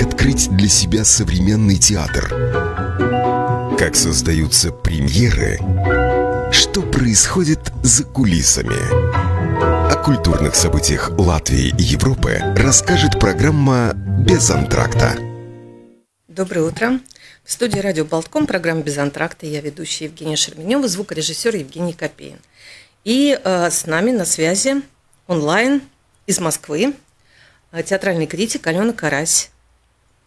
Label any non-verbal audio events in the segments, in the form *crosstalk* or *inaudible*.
Как открыть для себя современный театр? Как создаются премьеры? Что происходит за кулисами? О культурных событиях Латвии и Европы расскажет программа «Без антракта». Доброе утро. В студии радио «Болтком» программа «Без антракта». Я ведущая Евгения Шерменева, звукорежиссер Евгений Копеин. И э, с нами на связи онлайн из Москвы э, театральный критик Алена Карась.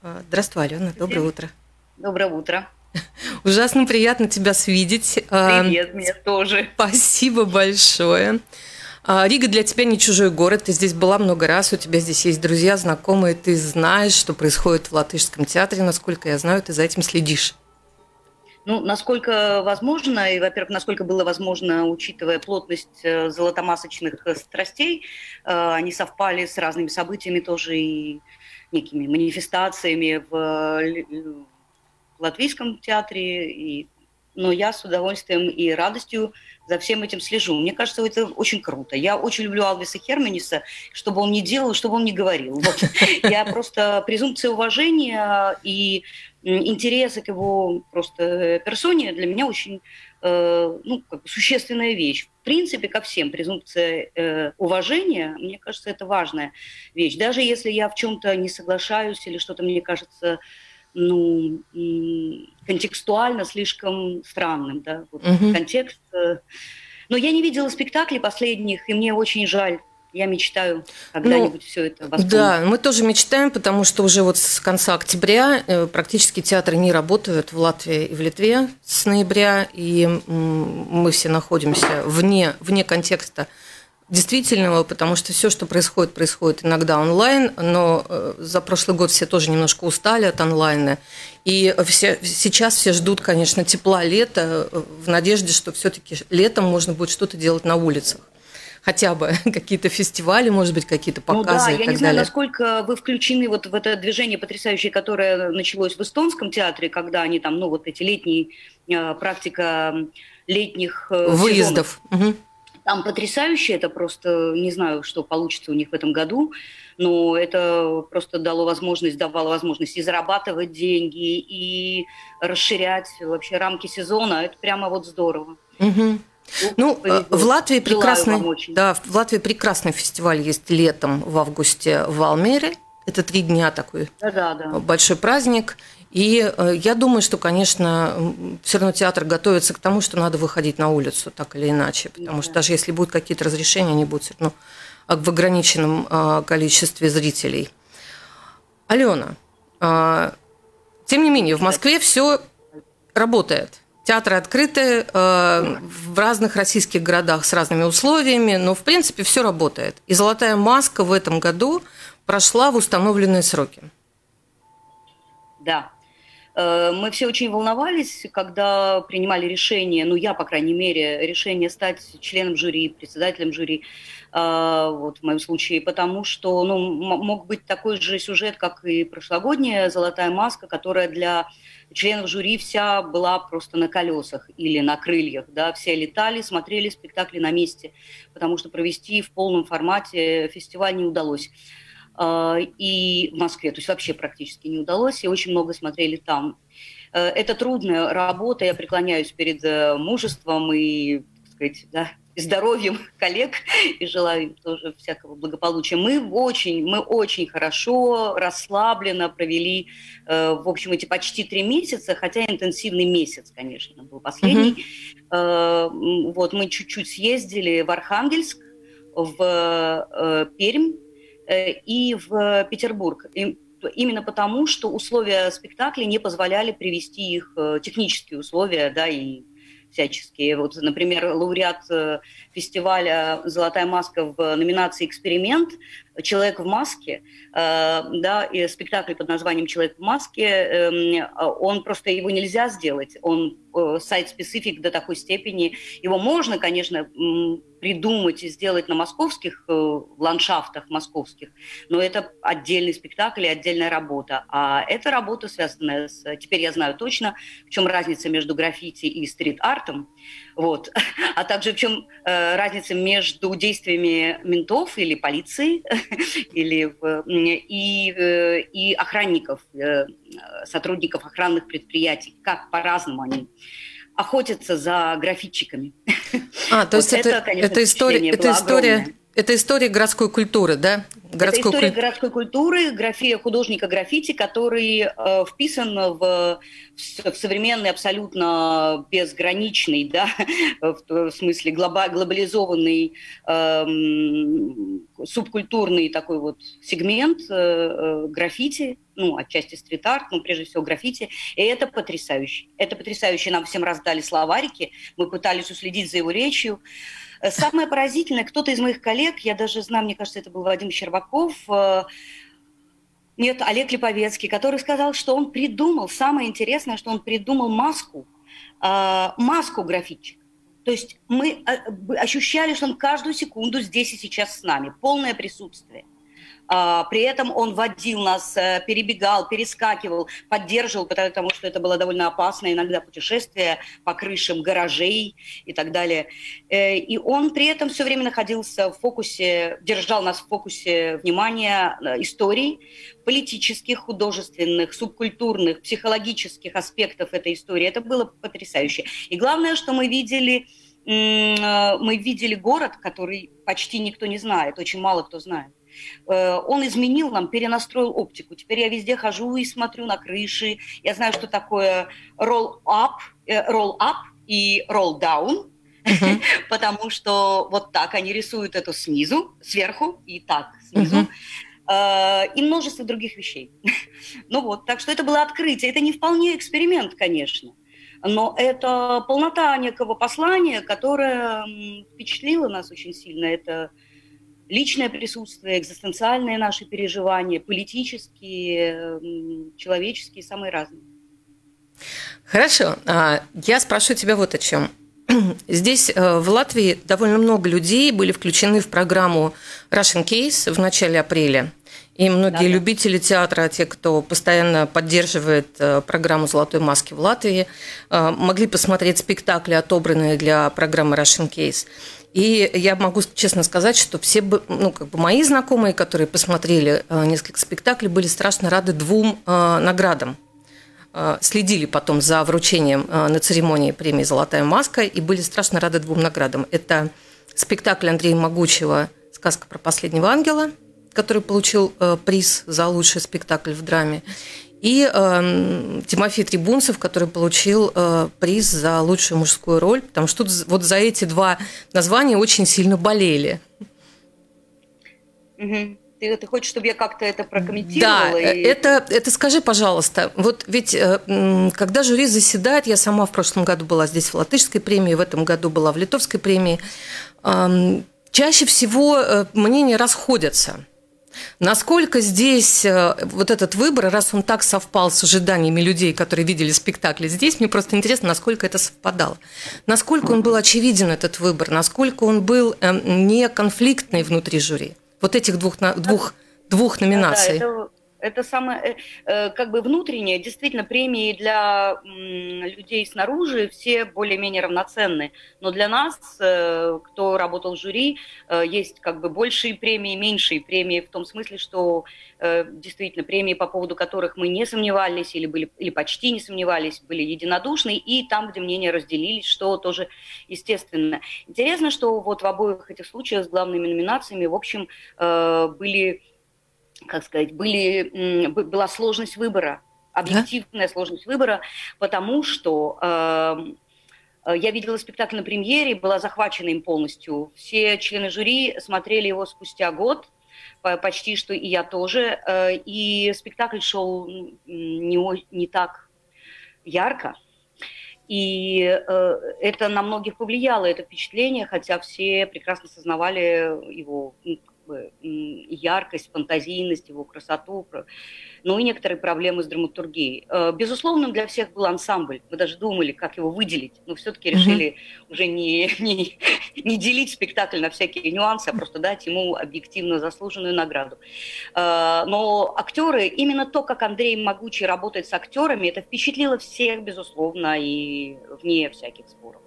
Э, здравствуй, Алена, доброе утро. Доброе утро. *laughs* Ужасно приятно тебя свидеть. Э, Привет, мне тоже. Спасибо большое. Рига для тебя не чужой город, ты здесь была много раз, у тебя здесь есть друзья, знакомые, ты знаешь, что происходит в Латышском театре, насколько я знаю, ты за этим следишь. Ну, насколько возможно, и, во-первых, насколько было возможно, учитывая плотность э, золотомасочных э, страстей, э, они совпали с разными событиями тоже и некими манифестациями в Латвийском театре, и но я с удовольствием и радостью за всем этим слежу. Мне кажется, это очень круто. Я очень люблю Алвиса Херманиса, чтобы он не делал, чтобы он не говорил. Вот. *laughs* Я просто презумпция уважения и интереса к его просто персоне для меня очень э, ну, как бы существенная вещь. В принципе, ко всем презумпция э, уважения, мне кажется, это важная вещь. Даже если я в чем-то не соглашаюсь или что-то мне кажется ну, контекстуально слишком странным, да, вот угу. контекст. Э. Но я не видела спектаклей последних, и мне очень жаль. Я мечтаю когда-нибудь ну, все это восполнить. Да, мы тоже мечтаем, потому что уже вот с конца октября э, практически театры не работают в Латвии и в Литве с ноября, и мы все находимся вне, вне контекста действительного, потому что все, что происходит, происходит иногда онлайн, но э, за прошлый год все тоже немножко устали от онлайна. И все, сейчас все ждут, конечно, тепла лета э, в надежде, что все-таки летом можно будет что-то делать на улицах хотя бы *laughs* какие-то фестивали, может быть, какие-то показы. Ну да, я не знаю, насколько вы включены вот в это движение потрясающее, которое началось в эстонском театре, когда они там, ну вот эти летние, э, практика летних выездов. Угу. Там потрясающе, это просто, не знаю, что получится у них в этом году, но это просто дало возможность, давало возможность и зарабатывать деньги, и расширять вообще рамки сезона. Это прямо вот здорово. Угу. Ну, повезет. в Латвии прекрасный, да, в Латвии прекрасный фестиваль есть летом в августе в Алмере. Это три дня такой да, да, да. большой праздник. И э, я думаю, что, конечно, все равно театр готовится к тому, что надо выходить на улицу, так или иначе. Потому да. что даже если будут какие-то разрешения, они будут все равно в ограниченном а, количестве зрителей. Алена, а, тем не менее, в Москве все работает. Театры открыты э, в разных российских городах с разными условиями, но в принципе все работает. И золотая маска в этом году прошла в установленные сроки. Да, мы все очень волновались, когда принимали решение, ну я, по крайней мере, решение стать членом жюри, председателем жюри, э, вот в моем случае, потому что ну, мог быть такой же сюжет, как и прошлогодняя «Золотая маска», которая для членов жюри вся была просто на колесах или на крыльях, да, все летали, смотрели спектакли на месте, потому что провести в полном формате фестиваль не удалось. А, и в Москве, то есть вообще практически не удалось, и очень много смотрели там. Э, это трудная работа, я преклоняюсь перед э, мужеством и, так сказать, да, здоровьем *laughs* коллег и желаю им тоже всякого благополучия. Мы очень, мы очень хорошо, расслабленно провели, э, в общем, эти почти три месяца, хотя интенсивный месяц, конечно, был последний. Mm-hmm. Вот мы чуть-чуть съездили в Архангельск, в Пермь, и в Петербург. Именно потому, что условия спектакля не позволяли привести их, э, технические условия, да, и всяческие. Вот, например, лауреат э, фестиваля «Золотая маска» в номинации «Эксперимент» «Человек в маске», да, и спектакль под названием «Человек в маске», эм, он просто, его нельзя сделать, он сайт-специфик до такой степени. Его можно, конечно, придумать и сделать на московских э, ландшафтах московских, но это отдельный спектакль и отдельная работа. А эта работа, связанная с... Теперь я знаю точно, в чем разница между граффити и стрит-артом. Вот. А также в чем э, разница между действиями ментов или полиции *laughs* или, и, э, и охранников, э, сотрудников охранных предприятий, как по-разному они охотятся за графитчиками. А, то есть вот это, это, конечно, это история, это история, огромное. Это история городской культуры, да? Городской это история куль... городской культуры, графия художника граффити, который э, вписан в, в современный абсолютно безграничный, *laughs* да, в, в смысле глоба, глобализованный э, субкультурный такой вот сегмент э, э, граффити, ну, отчасти стрит-арт, но прежде всего граффити, и это потрясающе. Это потрясающе. Нам всем раздали словарики, мы пытались уследить за его речью. Самое поразительное, кто-то из моих коллег, я даже знаю, мне кажется, это был Вадим Щербаков, э, нет, Олег Липовецкий, который сказал, что он придумал, самое интересное, что он придумал маску, э, маску графитчика. То есть мы э, ощущали, что он каждую секунду здесь и сейчас с нами, полное присутствие. А, при этом он водил нас, э, перебегал, перескакивал, поддерживал, потому что это было довольно опасно иногда путешествие по крышам гаражей и так далее. Э, и он при этом все время находился в фокусе, держал нас в фокусе внимания э, историй, политических, художественных, субкультурных, психологических аспектов этой истории. Это было потрясающе. И главное, что мы видели мы видели город, который почти никто не знает, очень мало кто знает. Э, он изменил нам, перенастроил оптику. Теперь я везде хожу и смотрю на крыши. Я знаю, что такое roll-up, э, roll-up и roll-down. Uh-huh. *laughs* Потому что вот так они рисуют это снизу, сверху и так снизу. Uh-huh. И множество других вещей. *laughs* ну вот, так что это было открытие. Это не вполне эксперимент, конечно но это полнота некого послания, которое впечатлило нас очень сильно. Это личное присутствие, экзистенциальные наши переживания, политические, человеческие, самые разные. Хорошо. А, я спрошу тебя вот о чем. *clears throat* Здесь э, в Латвии довольно много людей были включены в программу Russian Case в начале апреля. И многие да, любители театра, те, кто постоянно поддерживает э, программу «Золотой маски» в Латвии, э, могли посмотреть спектакли, отобранные для программы Russian Case. И я могу честно сказать, что все ну, как бы мои знакомые, которые посмотрели э, несколько спектаклей, были страшно рады двум наградам. Следили потом за вручением на церемонии премии «Золотая маска» и были страшно рады двум наградам. Это спектакль Андрея Могучего «Сказка про последнего ангела», который получил приз за лучший спектакль в драме, и э, Тимофей Трибунцев, который получил э, приз за лучшую мужскую роль, потому что тут вот за эти два названия очень сильно болели. Угу. Ты, ты хочешь, чтобы я как-то это прокомментировала? Да, и... это, это скажи, пожалуйста. Вот ведь э, когда жюри заседает, я сама в прошлом году была здесь в Латышской премии, в этом году была в Литовской премии, э, чаще всего э, мнения расходятся. Насколько здесь э, вот этот выбор, раз он так совпал с ожиданиями людей, которые видели спектакли здесь, мне просто интересно, насколько это совпадало. Насколько он был очевиден, этот выбор, насколько он был эм, не конфликтный внутри жюри. Вот этих двух, двух, двух номинаций. Да, это это самое, э, э, как бы внутреннее, действительно, премии для людей снаружи все более-менее равноценны. Но для нас, э, кто работал в жюри, есть как бы большие премии, меньшие премии, в том смысле, что действительно премии, по поводу которых мы не сомневались или, были, или почти не сомневались, были единодушны, и там, где мнения разделились, что тоже естественно. Интересно, что вот в обоих этих случаях с главными номинациями, в общем, были как сказать, были, была сложность выбора, объективная да? сложность выбора, потому что эм, э, я видела спектакль на премьере, была захвачена им полностью. Все члены жюри смотрели его спустя год, почти что и я тоже, э, и спектакль шел не, не так ярко. И э, это на многих повлияло, это впечатление, хотя все прекрасно сознавали его бы, яркость, фантазийность, его красоту, ну и некоторые проблемы с драматургией. Э, безусловно, для всех был ансамбль. Мы даже думали, как его выделить, но все-таки решили mm-hmm. уже не, *laughs* не, не делить спектакль на всякие нюансы, а просто дать ему объективно заслуженную награду. Э, но актеры, именно то, как Андрей Могучий работает с актерами, это впечатлило всех, безусловно, и вне всяких споров.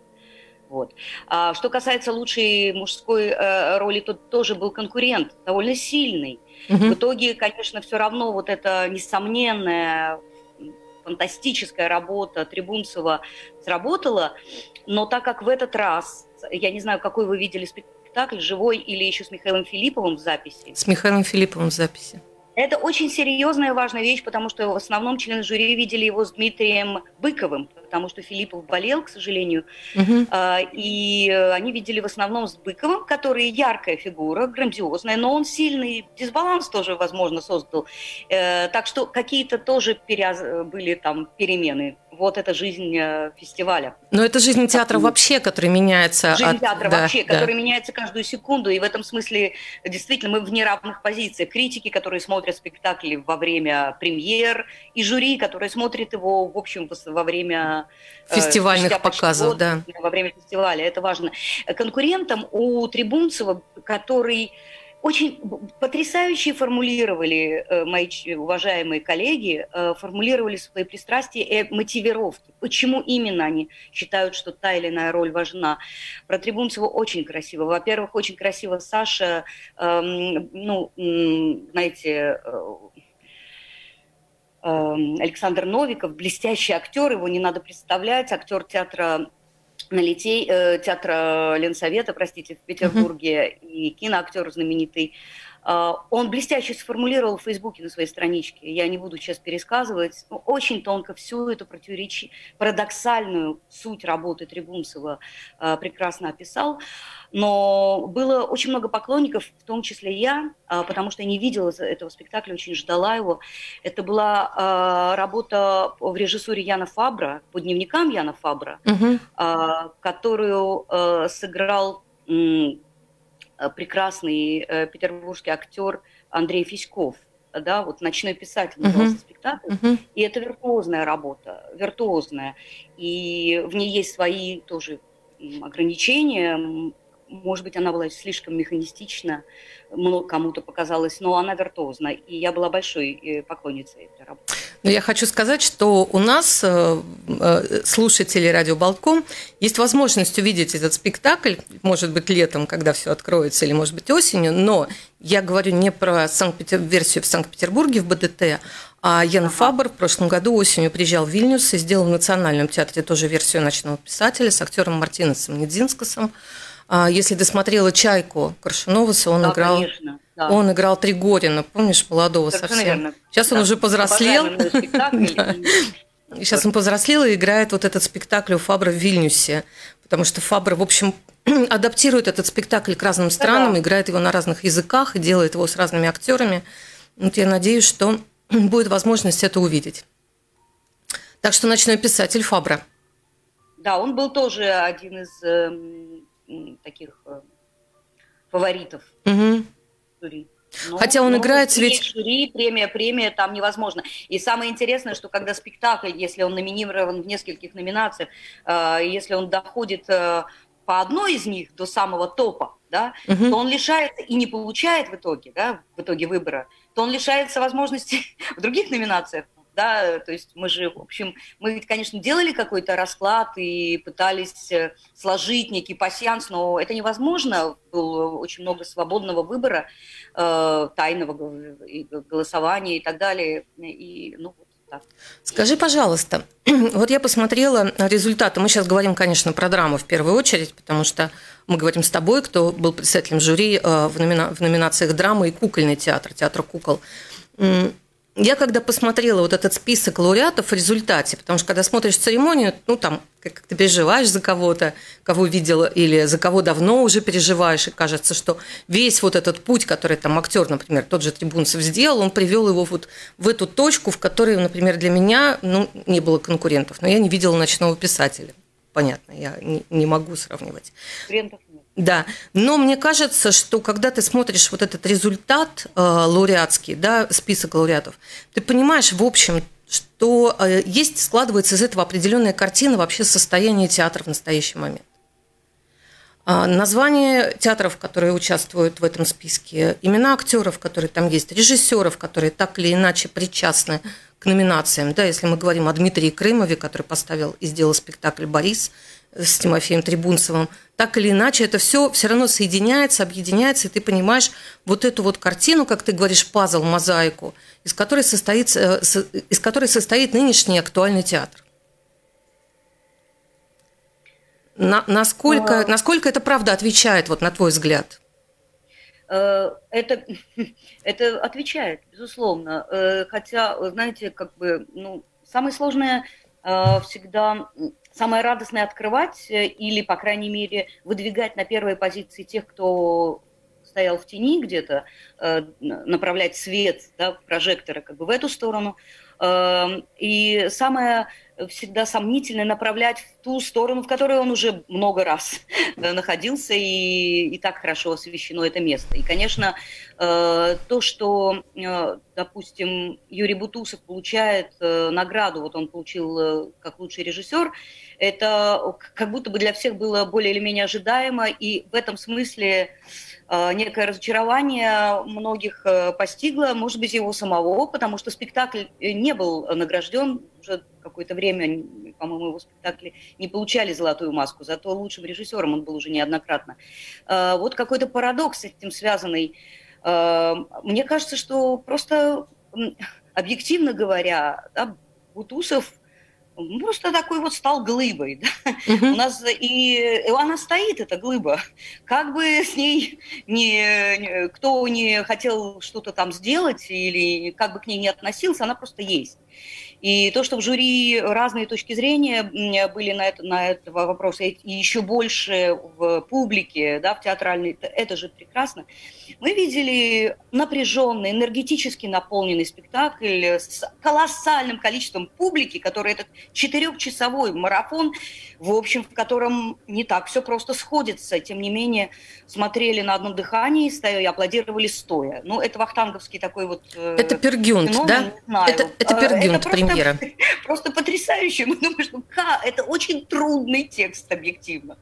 Вот. А что касается лучшей мужской э, роли, то тоже был конкурент, довольно сильный. Угу. В итоге, конечно, все равно вот эта несомненная фантастическая работа Трибунцева сработала, но так как в этот раз, я не знаю, какой вы видели спектакль, живой или еще с Михаилом Филипповым в записи? С Михаилом Филипповым в записи. Это очень серьезная важная вещь, потому что в основном члены жюри видели его с Дмитрием Быковым, потому что Филиппов болел, к сожалению. Угу. И они видели в основном с Быковым, который яркая фигура, грандиозная, но он сильный дисбаланс тоже, возможно, создал. Э, так что какие-то тоже перяз... были там перемены вот эта жизнь э, фестиваля. Но это жизнь театра вообще, который меняется. Жизнь от... театра да, вообще, да. который меняется каждую секунду. И в этом смысле действительно мы в неравных позициях. Критики, которые смотрят спектакли во время премьер, и жюри, которые смотрят его, в общем, во время э, фестивальных показов, год, да. Во время фестиваля, это важно. Конкурентом у Трибунцева, который очень потрясающе формулировали э, мои уважаемые коллеги, э, формулировали свои пристрастия и мотивировки. Почему именно они считают, что та или иная роль важна. Про Трибунцева очень красиво. Во-первых, очень красиво Саша, эм, ну, знаете, э, эм, Александр Новиков, блестящий актер, его не надо представлять, актер театра на литей, э, театра Ленсовета, простите, в Петербурге, uh-huh. и киноактер знаменитый. Э, он блестяще сформулировал в Фейсбуке на своей страничке, я не буду сейчас пересказывать, очень тонко всю эту противоречие, парадоксальную суть работы Трибунцева э, прекрасно описал. Но было очень много поклонников, в том числе я, а, потому что я не видела этого спектакля, очень ждала его. Это была а, работа в режиссуре Яна Фабра, по дневникам Яна Фабра, угу. которую сыграл прекрасный э, петербургский актер Андрей Фиськов да, вот «Ночной писатель» назывался uh-huh. спектакль, uh-huh. и это виртуозная работа, виртуозная, и в ней есть свои тоже ограничения, может быть, она была слишком механистична, кому-то показалось, но она виртуозна. И я была большой э, поклонницей этой работы. Но я хочу сказать, что у нас, э, э, слушателей радио Болтком, есть возможность увидеть этот спектакль, может быть, летом, когда все откроется, или, может быть, осенью, но я говорю не про Санкт версию в Санкт-Петербурге в БДТ, а Ян ага. Фабер в прошлом году осенью приезжал в Вильнюс и сделал в Национальном театре тоже версию «Ночного писателя» с актером Мартинесом Недзинскосом. А, если ты смотрела «Чайку» Коршуноваса, он да, играл... Конечно, да. Он играл Тригорина, помнишь, молодого Совершенно совсем. Верно. Сейчас да. он уже повзрослел. *laughs* *laughs* Сейчас он повзрослел и играет вот этот спектакль у Фабра в Вильнюсе, потому что Фабр, в общем, *clears throat* адаптирует этот спектакль к разным странам, да. играет его на разных языках и делает его с разными актерами. Вот я надеюсь, что *clears throat* будет возможность это увидеть. Так что ночной писатель Фабра. Да, он был тоже один из эм, таких э, фаворитов угу. Жюри. Но, Хотя он но играет ведь... Жюри, премия, премия, там невозможно. И самое интересное, что когда спектакль, если он номинирован в нескольких номинациях, э, если он доходит э, по одной из них до самого топа, да, угу. то он лишается и не получает в итоге, да, в итоге выбора, то он лишается возможности *laughs* в других номинациях да, то есть мы же, в общем, мы ведь, конечно, делали какой-то расклад и пытались э, сложить некий пассианс, но это невозможно, было очень много свободного выбора, э, тайного голосования и так далее, и, ну, так. Скажи, пожалуйста, *clears throat* вот я посмотрела результаты. Мы сейчас говорим, конечно, про драму в первую очередь, потому что мы говорим с тобой, кто был председателем жюри э, в номинациях драмы и кукольный театр, театр кукол я когда посмотрела вот этот список лауреатов в результате, потому что когда смотришь церемонию, ну там как ты переживаешь за кого-то, кого видела, или за кого давно уже переживаешь, и кажется, что весь вот этот путь, который там актер, например, тот же Трибунцев сделал, он привел его вот в эту точку, в которой, например, для меня ну, не было конкурентов, но я не видела ночного писателя. Понятно, я не, не могу сравнивать. Конкурентов да, но мне кажется, что когда ты смотришь вот этот результат э, лауреатский, да, список лауреатов, ты понимаешь, в общем, что э, есть, складывается из этого определенная картина вообще состояния театра в настоящий момент. А, названия театров, которые участвуют в этом списке, имена актеров, которые там есть, режиссеров, которые так или иначе причастны к номинациям. Да, если мы говорим о Дмитрии Крымове, который поставил и сделал спектакль «Борис», с Тимофеем Трибунцевым, так или иначе это все все равно соединяется, объединяется, и ты понимаешь вот эту вот картину, как ты говоришь, пазл, мозаику, из которой состоит, э, из которой состоит нынешний актуальный театр. На, насколько, а... насколько это правда отвечает, вот на твой взгляд? Э, это, *laughs* это отвечает, безусловно. Э, хотя, знаете, как бы, ну, самое сложное всегда самое радостное открывать э, или, по крайней мере, выдвигать на первые позиции тех, кто стоял в тени где-то, э, направлять свет, да, прожектора как бы в эту сторону. Эм, и самое всегда сомнительное направлять в ту сторону, в которой он уже много раз э, *laughs* находился, и, и так хорошо освещено это место. И, конечно, э, то, что, э, допустим, Юрий Бутусов получает награду, вот он получил как лучший режиссер, это как будто бы для всех было более или менее ожидаемо, и в этом смысле Э, некое разочарование многих э, постигло, может быть, его самого, потому что спектакль э, не был награжден уже какое-то время, по-моему, его спектакли не получали золотую маску, зато лучшим режиссером он был уже неоднократно. Вот какой-то парадокс с этим связанный. Мне кажется, что просто объективно говоря, да, Бутусов – ну, просто такой вот стал глыбой. Да? Uh-huh. У нас и, и она стоит, эта глыба. Как бы с ней не, кто не хотел что-то там сделать или как бы к ней не относился, она просто есть. И то, что в жюри разные точки зрения были на, это, на этого вопроса, и еще больше в публике, да, в театральной, это же прекрасно. Мы видели напряженный, энергетически наполненный спектакль с колоссальным количеством публики, который этот четырехчасовой марафон, в общем, в котором не так все просто сходится. Тем не менее, смотрели на одном дыхании и аплодировали стоя. Ну, это вахтанговский такой вот... Э, это Пергюнт, да? Это, это Пергюнт, это премьера. *laughs* Просто потрясающе. Мы думаем, что это очень трудный текст объективно.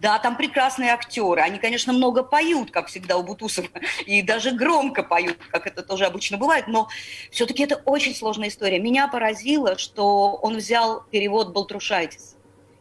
Да, там прекрасные актеры. Они, конечно, много поют, как всегда у Бутусова, и даже громко поют, как это тоже обычно бывает, но все-таки это очень сложная история. Меня поразило, что он взял перевод Балтрушайтис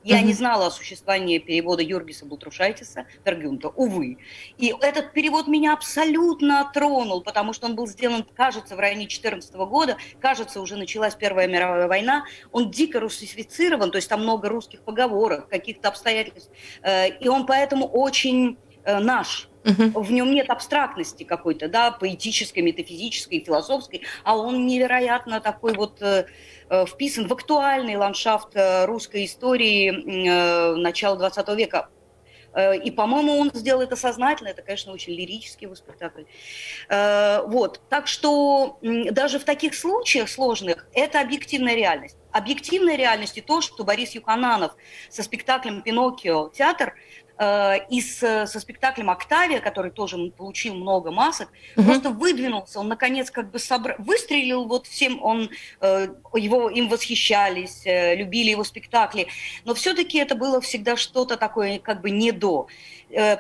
я не знала о существовании перевода Юргиса Бултрушайтиса Пергюнта, увы. И этот перевод меня абсолютно тронул, потому что он был сделан, кажется, в районе 14 года, кажется, уже началась Первая мировая война. Он дико русифицирован, то есть там много русских поговорок, каких-то обстоятельств. Э, и он поэтому очень э, наш, Угу. В нем нет абстрактности какой-то, да, поэтической, метафизической, философской, а он невероятно такой вот э, э вписан в актуальный ландшафт э, русской истории э, начала 20 века. Э, и, по-моему, он сделал это сознательно. Это, конечно, очень лирический его спектакль. Вот. Так что даже в таких случаях сложных это объективная реальность. Объективная реальность и то, что Борис Юхананов со спектаклем «Пиноккио» театр и с, со спектаклем «Октавия», который тоже получил много масок, угу. просто выдвинулся, он, наконец, как бы собра... выстрелил вот всем, он, э, его, им восхищались, э, любили его спектакли, но все-таки это было всегда что-то такое как бы не до.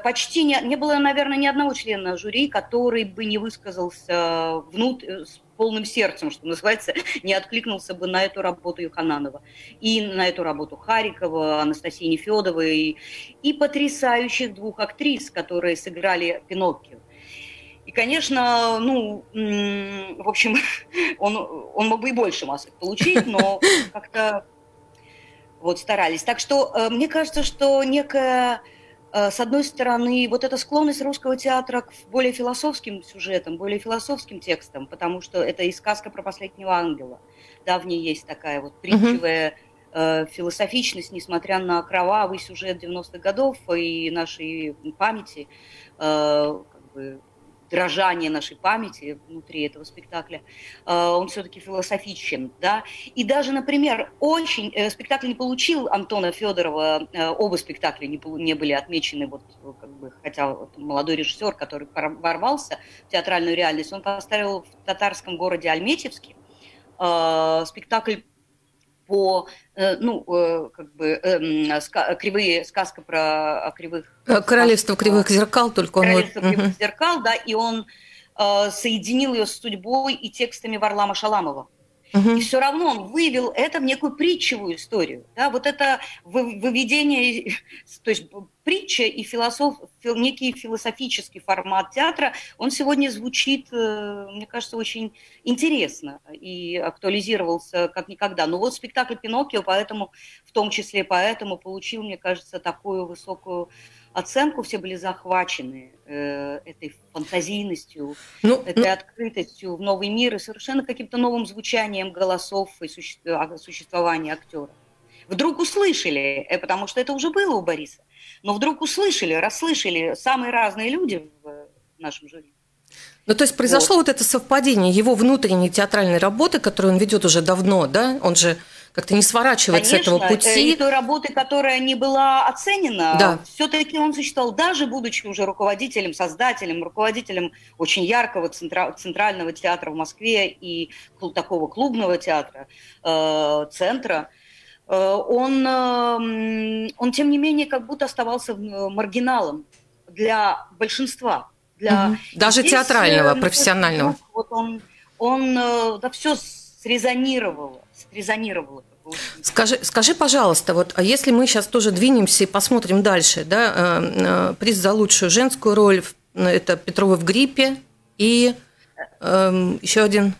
Почти не, не было, наверное, ни одного члена жюри, который бы не высказался внутрь, полным сердцем, что называется, *laughs* не откликнулся бы на эту работу Юхананова. И на эту работу Харикова, Анастасии Нефедовой, и, и потрясающих двух актрис, которые сыграли Пиноккио. И, конечно, ну, в общем, *laughs* он, он мог бы и больше масок получить, но *laughs* как-то вот старались. Так что э, мне кажется, что некая с одной стороны, вот эта склонность русского театра к более философским сюжетам, более философским текстам, потому что это и сказка про последнего ангела. Да, в ней есть такая вот притчевая э, философичность, несмотря на кровавый сюжет 90-х годов и нашей памяти, э, как бы, дрожание нашей памяти внутри этого спектакля, э, он все-таки философичен, да. И даже, например, очень э, спектакль не получил Антона Федорова, э, оба спектакля не, были отмечены, вот, как бы, хотя вот молодой режиссер, который ворвался в театральную реальность, он поставил в татарском городе Альметьевске спектакль по, ну, как бы, эм, кривые, сказка про кривых... Королевство кривых зеркал, только он... Королевство кривых зеркал, да, и он соединил ее с судьбой и текстами Варлама Шаламова. Угу. И все равно он вывел это в некую притчевую историю. Да? Вот это выведение, *laughs* то есть притча и философ, некий философический формат театра, он сегодня звучит, э, мне кажется, очень интересно и актуализировался как никогда. Но вот спектакль «Пиноккио» поэтому, в том числе поэтому, получил, мне кажется, такую высокую оценку, все были захвачены э, этой фантазийностью, ну, этой ну... открытостью в новый мир и совершенно каким-то новым звучанием голосов и суще... существования актера. Вдруг услышали, э, потому что это уже было у Бориса, но вдруг услышали, расслышали самые разные люди в нашем жюри. Ну, то есть произошло вот. вот это совпадение его внутренней театральной работы, которую он ведет уже давно, да? Он же как-то не сворачивает Конечно, с этого э, пути. И той работы, которая не была оценена, да. все-таки он существовал, даже будучи уже руководителем, создателем, руководителем очень яркого центра, центрального театра в Москве и такого клубного театра, э, центра, э, он, э, он, тем не менее, как будто оставался маргиналом для большинства. Для... Угу. Даже Здесь, театрального, э, профессионального. Вот он, он да, все срезонировало, срезонировало Скажи, скажи, пожалуйста, вот, а если мы сейчас тоже двинемся и посмотрим дальше, да, э, э, приз за лучшую женскую роль это Петрова в гриппе и э, еще один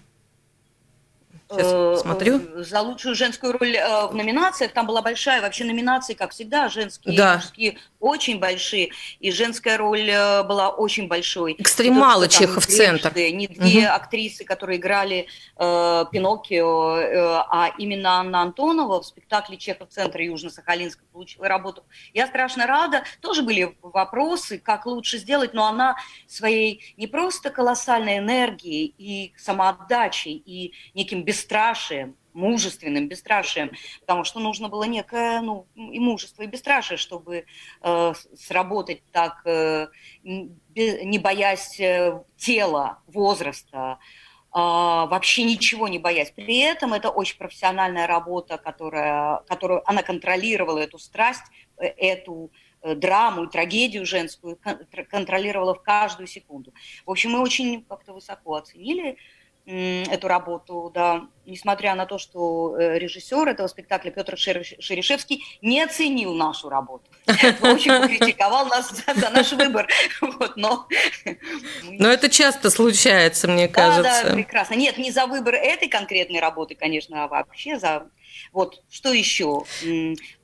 Сейчас э, смотрю. За лучшую женскую роль э, в номинациях. Там была большая вообще номинация, как всегда, женские да. мужские очень большие. И женская роль э, была очень большой. Экстремалы Чехов-центр. Не две угу. актрисы, которые играли э, Пиноккио, э, а именно Анна Антонова в спектакле Чехов-центр Южно-Сахалинска получила работу. Я страшно рада. Тоже были вопросы, как лучше сделать, но она своей не просто колоссальной энергией и самоотдачей, и неким бессмысленным бесстрашием, мужественным бесстрашием, потому что нужно было некое ну, и мужество, и бесстрашие, чтобы э, сработать так, э, не боясь э, тела, возраста, э, вообще ничего не боясь. При этом это очень профессиональная работа, которая, которую она контролировала эту страсть, э, эту э, драму и трагедию женскую контролировала в каждую секунду. В общем, мы очень как-то высоко оценили эту работу, да, несмотря на то, что э, режиссер этого спектакля Петр Шерешевский не оценил нашу работу. Очень критиковал нас за наш выбор. Вот, но... но это часто случается, мне кажется. Да, да, прекрасно. Нет, не за выбор этой конкретной работы, конечно, а вообще за вот, что еще?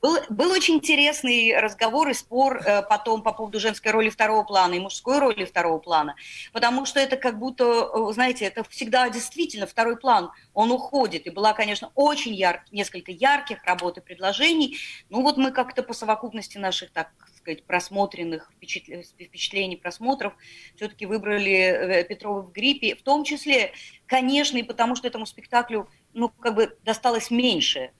Был, был очень интересный разговор и спор э, потом по поводу женской роли второго плана и мужской роли второго плана, потому что это как будто, э, знаете, это всегда действительно второй план, он уходит. И была, конечно, очень ярких, несколько ярких работ и предложений. Ну вот мы как-то по совокупности наших, так сказать, просмотренных впечатлений, просмотров все-таки выбрали э, Петрова в гриппе, в том числе, конечно, и потому что этому спектаклю ну, как бы досталось меньше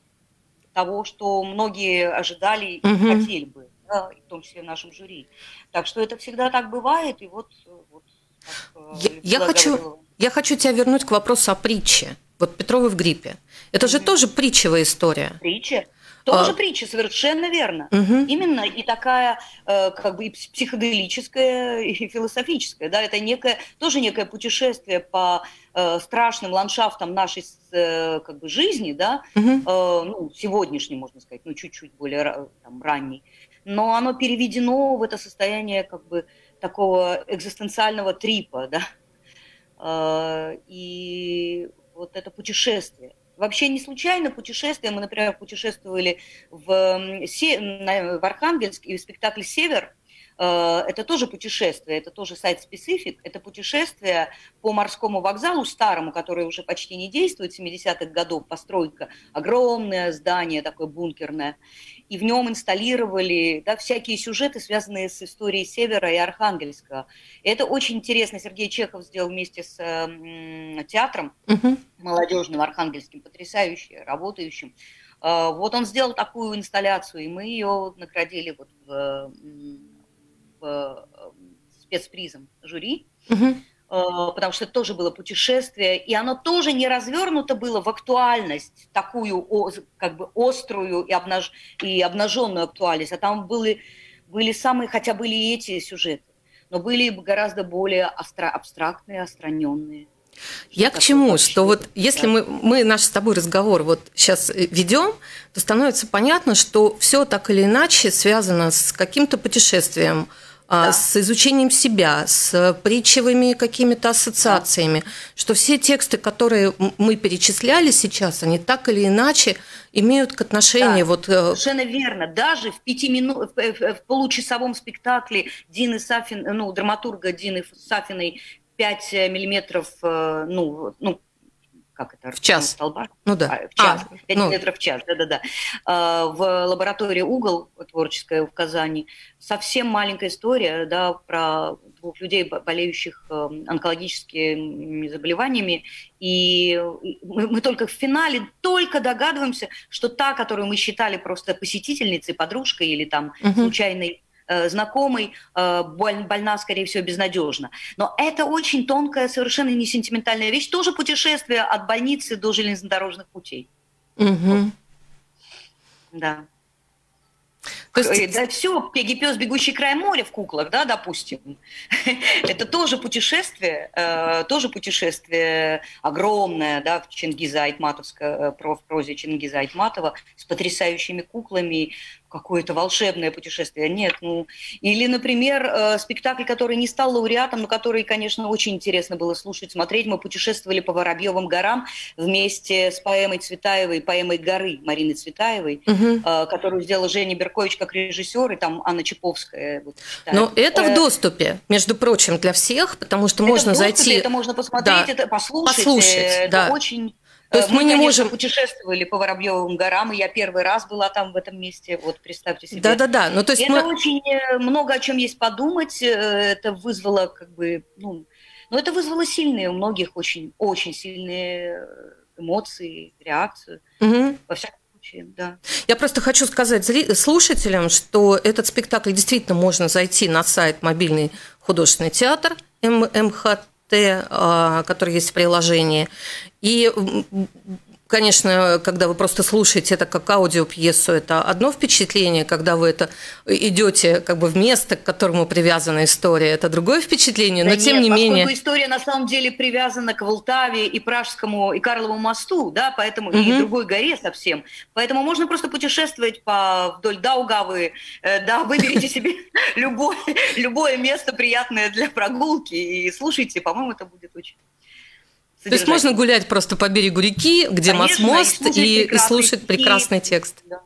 того, что многие ожидали и угу. хотели бы, да, в том числе в нашем жюри. Так что это всегда так бывает, и вот... вот так, э, я, я, хочу, я хочу тебя вернуть к вопросу о притче. Вот Петровы в гриппе. Это же тоже притчевая история. Притча? Тоже а... притча, совершенно верно. Угу. Именно и такая э, как бы и психоделическая, и философическая. Да? Это некое, тоже некое путешествие по э, страшным ландшафтам нашей э, как бы, жизни, да? угу. э, ну, сегодняшней, можно сказать, ну, чуть-чуть более там, ранней. Но оно переведено в это состояние как бы такого экзистенциального трипа, да? Э, и вот это путешествие – Вообще не случайно путешествия. Мы, например, путешествовали в, в Архангельск и в спектакле «Север». Э, это тоже путешествие, это тоже сайт-специфик. Это путешествие по морскому вокзалу старому, который уже почти не действует, 70-х годов постройка, огромное здание такое бункерное и в нем инсталлировали да, всякие сюжеты, связанные с историей Севера и Архангельска. И это очень интересно. Сергей Чехов сделал вместе с э, театром угу. молодежным архангельским, потрясающе работающим. Э, вот он сделал такую инсталляцию, и мы ее наградили вот в, спецпризом жюри. Угу. потому что это тоже было путешествие, и оно тоже не развернуто было в актуальность, такую как бы острую и, обнаж... и обнаженную актуальность, а там были, были самые, хотя были и эти сюжеты, но были гораздо более астро... абстрактные, остраненные. Я к чему? Что вот если мы, мы наш с тобой разговор вот сейчас э, ведем, то становится понятно, что все так или иначе связано с каким-то путешествием, да. с изучением себя, с притчевыми какими-то ассоциациями, да. что все тексты, которые мы перечисляли сейчас, они так или иначе имеют к отношению да, вот... Э, совершенно верно. Даже в, пяти мину... в получасовом спектакле Дины Сафин, ну, драматурга Дины Сафиной 5 миллиметров, э, ну, ну, как это? В час. Столба? Ну да. А, в час. А, 5 ну. метров в час, да-да-да. А, в лаборатории «Угол» творческая в Казани совсем маленькая история, да, про двух людей, болеющих э, онкологическими заболеваниями. И мы, мы только в финале только догадываемся, что та, которую мы считали просто посетительницей, подружкой или там угу. случайной знакомый, э, больна, скорее всего, безнадежно. Но это очень тонкая, совершенно не сентиментальная вещь. Тоже путешествие от больницы до железнодорожных путей. Угу. Да. То есть... Да все, Пеги пес, бегущий край моря в куклах, да, допустим. *laughs* Это тоже путешествие, э, тоже путешествие огромное, да, в Чингиза Айтматовская, в прозе Чингиза Айтматова с потрясающими куклами, какое-то волшебное путешествие. Нет, ну... Или, например, э, спектакль, который не стал лауреатом, но который, конечно, очень интересно было слушать, смотреть. Мы путешествовали по Воробьевым горам вместе с поэмой Цветаевой, поэмой «Горы» Марины Цветаевой, угу. э, которую сделала Женя Беркович как режиссер, и там Анна Чаповская. Вот, но это в э, доступе, между прочим, для всех, потому что это можно доступе, зайти... Это можно посмотреть, да. это послушать. послушать это да. очень то есть мы, мы не конечно, можем путешествовали по Воробьевым горам, и я первый раз была там в этом месте. Вот представьте себе. Да-да-да. Ну то есть мы... это очень э, много о чем есть подумать. Э, это вызвало как бы, ну, ну это вызвало сильные у многих очень, очень сильные эмоции, реакцию. Угу. Во всяком случае, да. Я просто хочу сказать слушателям, что этот спектакль действительно можно зайти на сайт мобильный художественный театр МХТ а, который есть в приложении. И конечно, когда вы просто слушаете это как аудиопьесу, это одно впечатление, когда вы это идете как бы в место, к которому привязана история, это другое впечатление, но да тем нет, не менее... история на самом деле привязана к Волтаве и Пражскому и Карлову мосту, да, поэтому угу. и другой горе совсем, поэтому можно просто путешествовать по вдоль Даугавы, э, да, выберите себе *laughs* любое, любое место приятное для прогулки и слушайте, по-моему, это будет очень то есть можно гулять просто по берегу реки, где Конечно, мост, и, и, слушать прекрасный текст. Да.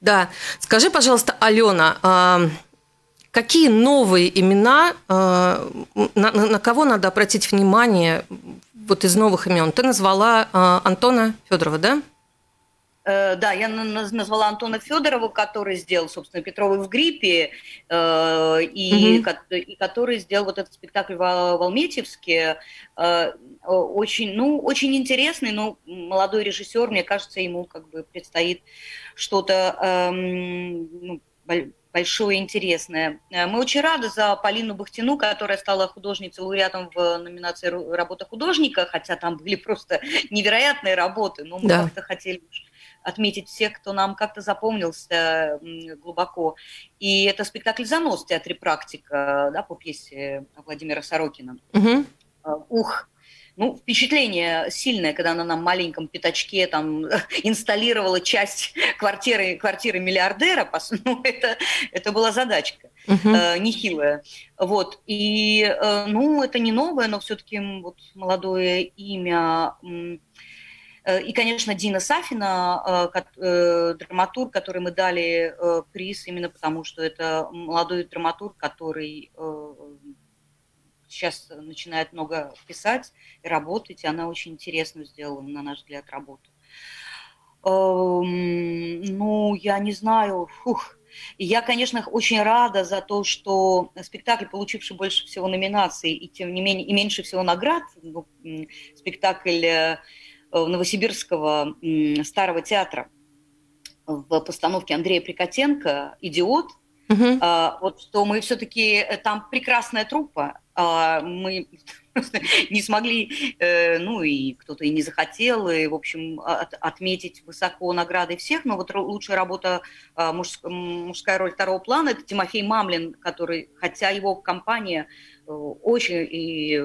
да. Скажи, пожалуйста, Алена, а, какие новые имена, а, на, на кого надо обратить внимание вот из новых имен? Ты назвала а, Антона Федорова, да? Э, да, я назвала Антона Федорова, который сделал, собственно, Петровы в гриппе, э, и, угу. и который сделал вот этот спектакль в Алметьевске. Э, очень, ну, очень интересный, но молодой режиссер, мне кажется, ему как бы предстоит что-то эм, ну, большое интересное. Мы очень рады за Полину Бахтину, которая стала художницей лауреатом в номинации «Работа художника», хотя там были просто невероятные работы, но мы да. как-то хотели отметить всех, кто нам как-то запомнился глубоко. И это спектакль «Занос» в театре «Практика» да, по пьесе Владимира Сорокина. Угу. Ух, ну, впечатление сильное, когда она на маленьком пятачке там *laughs* инсталлировала часть квартиры, квартиры миллиардера. *laughs* Ну, это, это была задачка uh-huh. э, нехилая. Вот. И, э, ну, это не новое, но все-таки вот молодое имя. Э, и, конечно, Дина Сафина, э, э, драматург, который мы дали приз именно потому, что это молодой драматург, который сейчас начинает много писать и работать, и она очень интересно сделала, на наш взгляд, работу. Эм, ну, я не знаю, фух. Я, конечно, очень рада за то, что спектакль, получивший больше всего номинаций и тем не менее и меньше всего наград, ну, спектакль Новосибирского старого театра в постановке Андрея Прикотенко «Идиот», Угу. А, вот что мы все-таки э, там прекрасная труппа, а мы *laughs* не смогли, э, ну и кто-то и не захотел, и, в общем, от, отметить высоко награды всех, но вот лучшая работа, а, муж, мужская роль второго плана, это Тимофей Мамлин, который, хотя его компания э, очень и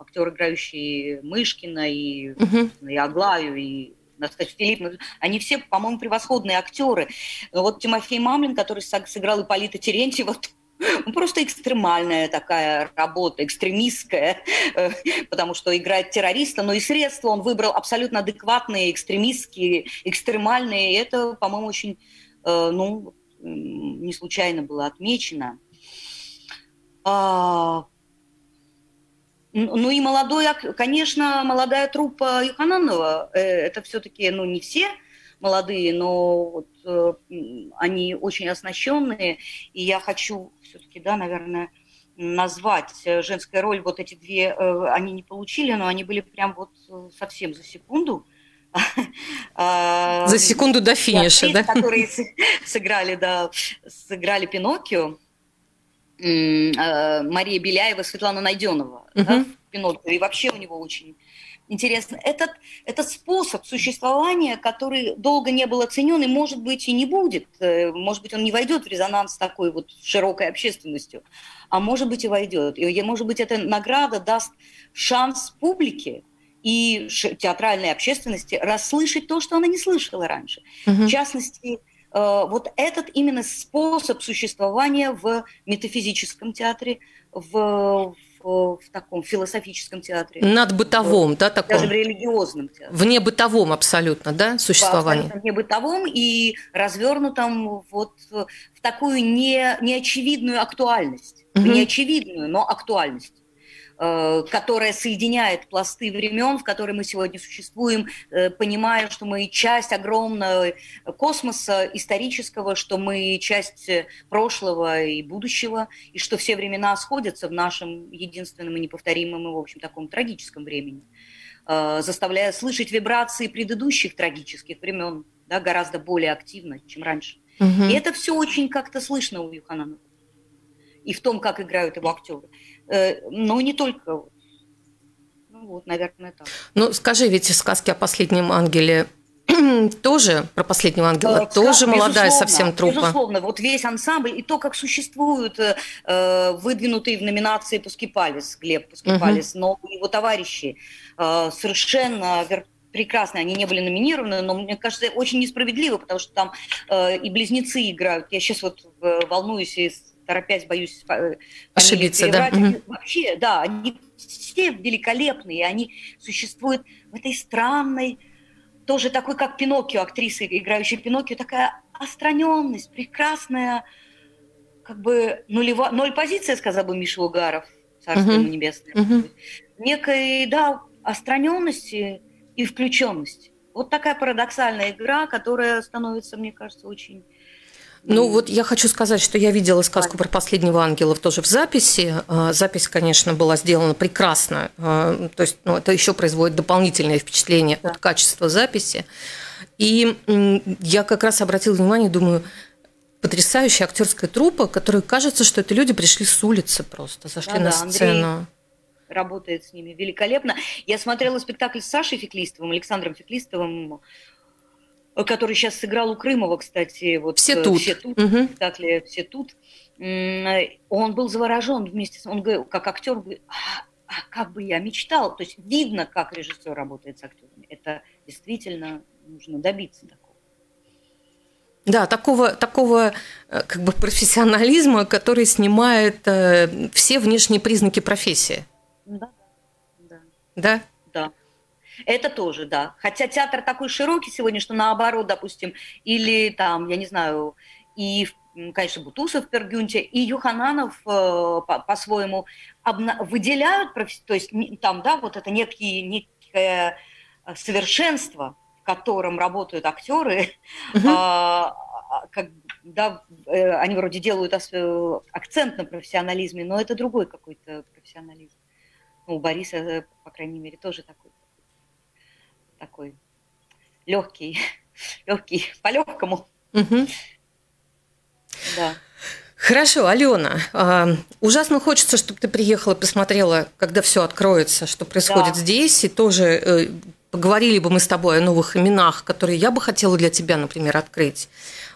актер, играющий Мышкина, и, угу. и Аглаю, и Настасью Филипповну, они все, по-моему, превосходные актеры. Но вот Тимофей Мамлин, который сыграл Ипполита Терентьева, *laughs* ну, просто экстремальная такая работа, экстремистская, э, потому что играет террориста, но и средства он выбрал абсолютно адекватные, экстремистские, экстремальные, и это, по-моему, очень, э, ну, не случайно было отмечено. А, ну и молодой, конечно, молодая труппа Юхананова, э, это все-таки, ну, не все молодые, но вот, э, они очень оснащенные, и я хочу все-таки, да, наверное, назвать э, женская роль, вот эти две, они не получили, но они были прям вот совсем за секунду. *laughs* За секунду до финиша, да? Которые *laughs* сыграли, да, сыграли Пиноккио. Э, Мария Беляева, Светлана Найденова uh-huh. да, в Пиноккио. И вообще у него очень интересно. Этот, этот способ существования, который долго не был оценен и, может быть, и не будет. Э, может быть, он не войдет в резонанс такой вот широкой общественностью, а может быть и войдет. И, может быть, эта награда даст шанс публике и театральной общественности расслышать то, что она не слышала раньше. Uh-huh. В частности, вот этот именно способ существования в метафизическом театре, в, в, в таком философическом театре. Над бытовом, в, да, таком? Даже в религиозном театре. Вне бытовом абсолютно, да, существование? Да, вне бытовом и развернутом вот в такую не, неочевидную актуальность. Угу. Неочевидную, но актуальность. Э, которая соединяет пласты времен, в которой мы сегодня существуем, э, понимая, что мы часть огромного космоса исторического, что мы часть прошлого и будущего, и что все времена сходятся в нашем единственном и неповторимом и, в общем, таком трагическом времени, э, заставляя слышать вибрации предыдущих трагических времен да, гораздо более активно, чем раньше. Угу. И это все очень как-то слышно у Юханана и в том, как играют его актеры. Э, но не только. Ну вот, наверное, так. Ну, скажи, ведь в сказке о последнем ангеле *clears throat* тоже про последнего ангела, э, тоже молодая совсем труппа. Безусловно, вот весь ансамбль и то, как существуют э, э выдвинутые в номинации Пускипалис, Глеб Пускипалис, угу. но его товарищи э, совершенно прекрасные, они не были номинированы, но мне кажется, очень несправедливо, потому что там э, и близнецы играют. Я сейчас вот волнуюсь из торопясь, боюсь ошибиться, да. Вообще, да, они все великолепные, они существуют в этой странной, тоже такой, как Пиноккио, актриса, играющая Пиноккио, такая остраненность, прекрасная, как бы нулева, ноль позиция, сказал бы Миша Угаров, царство ему uh-huh. небесное. Uh-huh. Некой, да, остраненности и включенности. Вот такая парадоксальная игра, которая становится, мне кажется, очень ну вот я хочу сказать, что я видела сказку про последнего ангела тоже в записи. А, запись, конечно, была сделана прекрасно. А, то есть ну, это еще производит дополнительное впечатление да. от качества записи. И я как раз обратила внимание, думаю, потрясающая актерская труппа, которая кажется, что это люди пришли с улицы просто, зашли да, на сцену. Андрей работает с ними великолепно. Я смотрела спектакль с Сашей Феклистовым, Александром Феклистовым который сейчас сыграл у Крымова, кстати. Вот, все э, тут. Все тут, угу. спектакле «Все тут». Он был заворожен вместе с... Он говорил, как актер, говорит, а, а как бы я мечтал. То есть видно, как режиссер работает с актерами. Это действительно нужно добиться такого. Да, такого, такого э, как бы профессионализма, который снимает э, все внешние признаки профессии. Да. Да. Да? Да. Это тоже, да. Хотя театр такой широкий сегодня, что наоборот, допустим, или там, я не знаю, и, конечно, Бутусов в Пергюнте, и Юхананов э, по-своему обна- выделяют, то есть там, да, вот это некие, некое совершенство, в котором работают актеры, *laughs* uh-huh. как, да, э, они вроде делают акцент на профессионализме, но это другой какой-то профессионализм. Ну, у Бориса, э, по крайней мере, тоже такой такой легкий, *laughs* легкий, по-легкому. Угу. Да. Хорошо, Алена, э, ужасно хочется, чтобы ты приехала, посмотрела, когда все откроется, что происходит да. здесь, и тоже э, поговорили бы мы с тобой о новых именах, которые я бы хотела для тебя, например, открыть.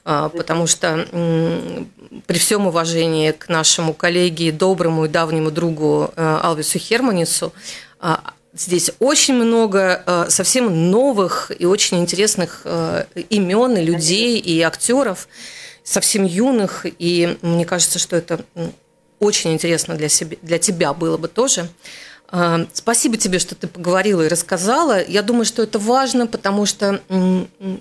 Э, потому что э, при всем уважении к нашему коллеге, доброму и давнему другу э, Алвису Херманису, э, здесь очень много э, совсем новых и очень интересных э, имен и людей и актеров совсем юных, и мне кажется, что это очень интересно для, себя, для тебя было бы тоже. А, спасибо тебе, что ты поговорила и рассказала. Я думаю, что это важно, потому что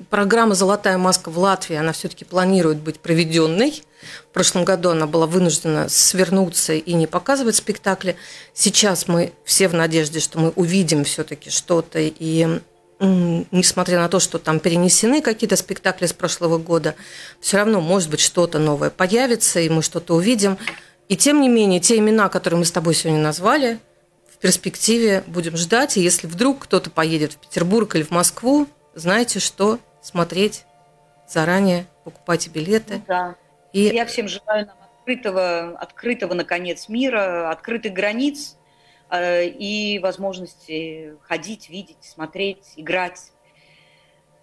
программа «Золотая маска» в Латвии, она все-таки планирует быть проведенной. В прошлом году она была вынуждена свернуться и не показывать спектакли. Сейчас мы все в надежде, что мы увидим все-таки что-то и несмотря на то, что там перенесены какие-то спектакли с прошлого года, все равно, может быть, что-то новое появится, и мы что-то увидим. И тем не менее, те имена, которые мы с тобой сегодня назвали, перспективе будем ждать. И если вдруг кто-то поедет в Петербург или в Москву, знаете, что смотреть заранее, покупайте билеты. Да. И... Я всем желаю нам открытого, открытого, наконец, мира, открытых границ – Э, и возможности ходить, видеть, смотреть, играть.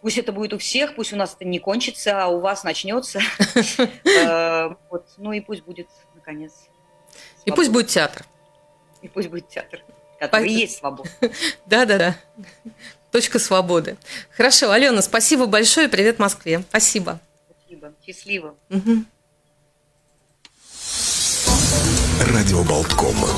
Пусть это будет у всех, пусть у нас это не кончится, а у вас начнется. *laughs* Э, ну и пусть будет, наконец. И пусть будет театр. И пусть будет театр, который есть свобода. *laughs* Да-да-да. Точка свободы. Хорошо, Алена, спасибо большое. Привет Москве. Спасибо. Спасибо. Счастливо. Радио Болткома.